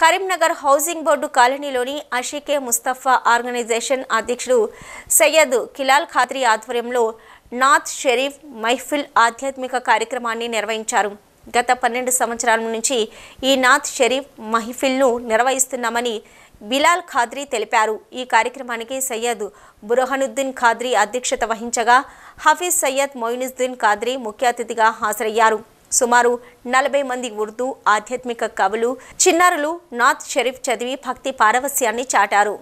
Karimnagar housing board కాలనీలోని అషికే Mustafa organisation అధ్యక్షుడు సయ్యద్ కిలాల్ ఖాద్రి ఆధ్వర్యంలో నాథ్ షరీఫ్ మైఫిల్ ఆధ్యాత్మిక కార్యక్రమాన్ని నిర్వహించారు. గత పన్నెండు సంవత్సరాల నుంచి ఈ నాథ్ షరీఫ్ మహిఫిల్ను నిర్వహిస్తున్నామని బిలాల్ ఖాద్రి తెలిపారు. ఈ కార్యక్రమానికి సయ్యద్ బురహనుద్దీన్ ఖాద్రి అధ్యక్షత వహించగా హఫీజ్ సయ్యద్ మొయినుద్దీన్ ఖాద్రి ముఖ్య అతిథిగా హాజరయ్యారు. సుమారు నలభై మంది ఉర్దూ ఆధ్యాత్మిక కవులు చిన్నారులు నాథ్ షరీఫ్ చదివి భక్తి పారవస్యాన్ని చాటారు.